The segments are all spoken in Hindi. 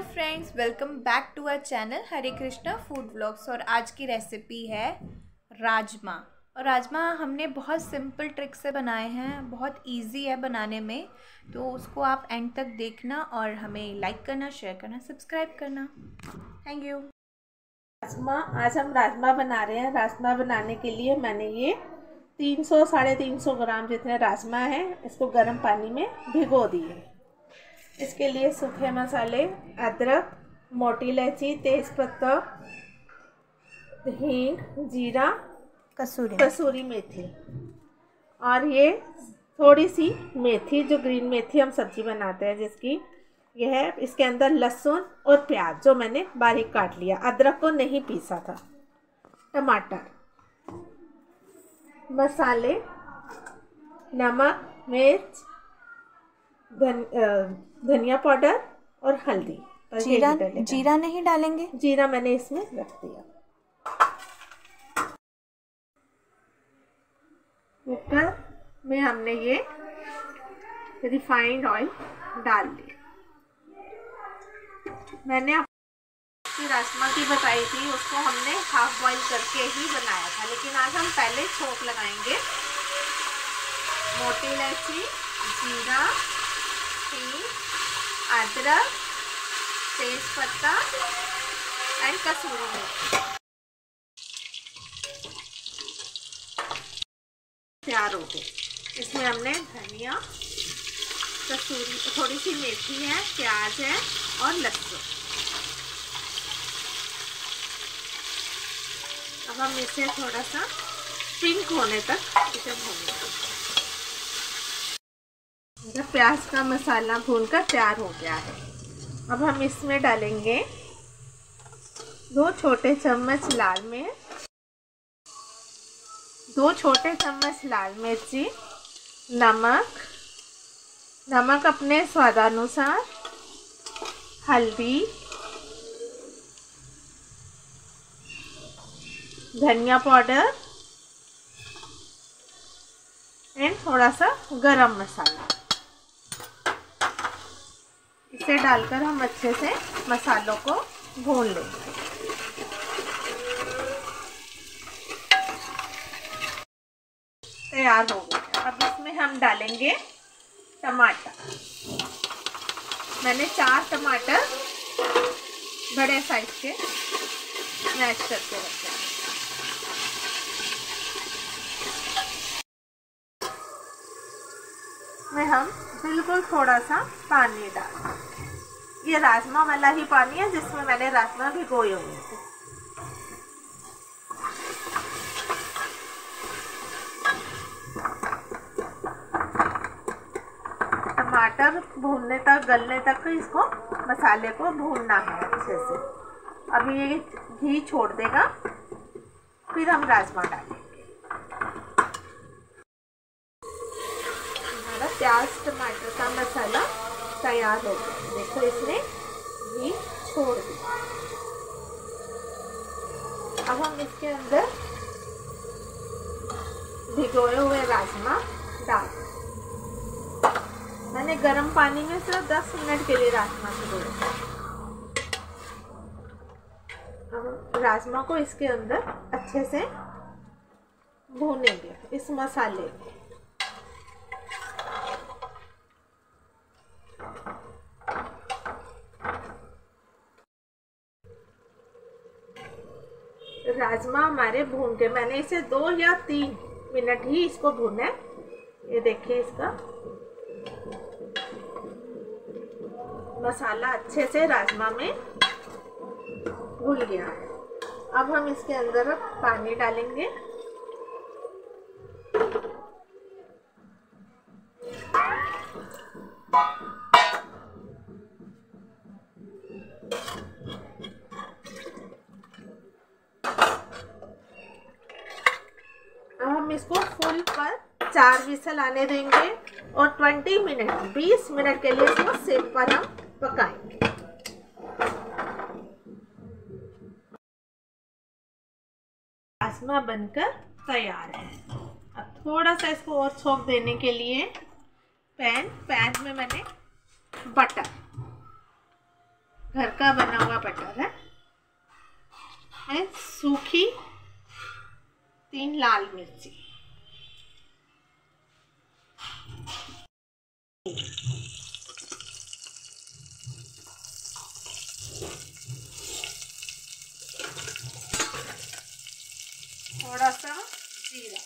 Hello friends welcome back to our channel Hare Krishna food vlogs और आज की रेसिपी है राजमा। और राजमा हमने बहुत सिंपल ट्रिक से बनाए हैं, बहुत इजी है बनाने में। तो उसको आप एंड तक देखना और हमें लाइक करना शेयर करना सब्सक्राइब करना। थैंक यू राजमा, आज हम राजमा बना रहे हैं। राजमा बनाने के लिए मैंने ये 300 साढ़े तीन सौ ग्राम जितने राजमा हैं, इसको गर्म पानी में भिगो दिए। इसके लिए सूखे मसाले अदरक मोटी इलायची तेज़पत्ता हींग जीरा कसूरी कसूरी मेथी। और ये थोड़ी सी मेथी जो ग्रीन मेथी हम सब्ज़ी बनाते हैं जिसकी यह है इसके अंदर लहसुन और प्याज जो मैंने बारीक काट लिया। अदरक को नहीं पीसा था। टमाटर। मसाले। नमक मिर्च धन धनिया पाउडर और हल्दी जीरा जीरा नहीं डालेंगे? जीरा मैंने इसमें रख दिया। कुकर में हमने ये रिफाइंड ऑयल डाल दिया मैंने आपकी राजमा की बताई थी उसको हमने हाफ़ बॉईल करके ही बनाया था लेकिन आज हम पहले छोंक लगाएँगे। मोटी इलायची जीरा हींग अदरक, तेज पत्ता एंड कसूरी मेथी। तैयार हो गए। इसमें हमने धनिया, कसूरी, थोड़ी सी मेथी है, प्याज है और लहसुन। अब हम इसे थोड़ा सा पिंक होने तक इसे भूनेंगे मेरा प्याज का मसाला भूनकर तैयार हो गया है। अब हम इसमें डालेंगे दो छोटे चम्मच लाल मिर्च, दो छोटे चम्मच लाल मिर्ची, नमक नमक अपने स्वादानुसार, हल्दी, धनिया पाउडर, एंड थोड़ा सा गरम मसाला। इसे डालकर हम अच्छे से मसालों को भून लेंगे। तैयार हो गया। अब इसमें हम डालेंगे टमाटर। मैंने चार टमाटर बड़े साइज़ के मैच करके रखे में हम बिल्कुल थोड़ा सा पानी डाल ये राजमा वाला ही पानी है जिसमें मैंने राजमा भिगोए हुए थे। टमाटर भूनने तक, गलने तक इसको मसाले को भूनना है अच्छे से। अभी ये घी छोड़ देगा, फिर हम राजमा डालेंगे। प्याज, टमाटर का मसाला तैयार हो गया देखो इसने घी छोड़ दिया। अब हम इसके अंदर भिगोए हुए राजमा डाल मैंने गर्म पानी में सिर्फ़ 10 मिनट के लिए राजमा भिगोए अब राजमा को इसके अंदर अच्छे से भूनेंगे, इस मसाले में। राजमा हमारे भून के मैंने इसे दो या तीन मिनट ही इसको भूना है। ये देखिए इसका। मसाला अच्छे से राजमा में भूल गया है। अब हम इसके अंदर पानी डालेंगे हम इसको फुल पर चार विसल आने देंगे और 20 मिनट 20 मिनट के लिए इसको सिम पर हम पकाएँगे। राजमा बनकर तैयार है। अब थोड़ा सा इसको और छोंक देने के लिए पैन पैन में मैंने बटर, घर का बना हुआ बटर है। सूखी तीन लाल मिर्ची थोड़ा सा जीरा.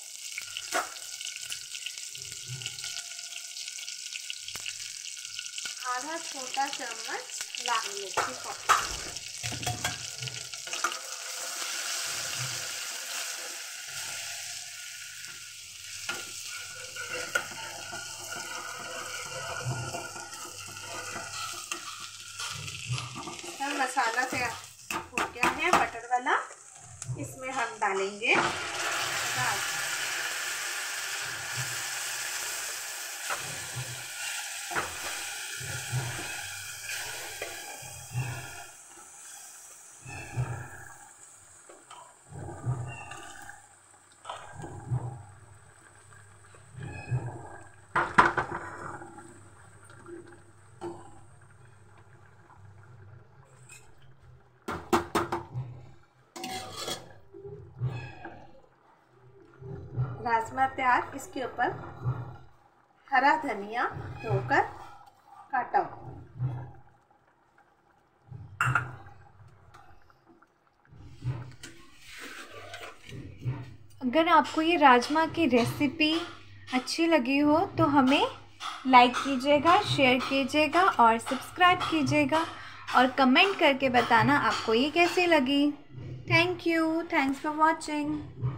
आधा छोटा चम्मच लाल मिर्ची पाउडर मसाला से हो गया है बटर वाला इसमें हम डालेंगे दाल। राजमा तैयार, इसके ऊपर हरा धनिया धोकर काटा। अगर आपको ये राजमा की रेसिपी अच्छी लगी हो तो हमें लाइक कीजिएगा शेयर कीजिएगा और सब्सक्राइब कीजिएगा और कमेंट करके बताना आपको ये कैसी लगी। Thank you thanks for watching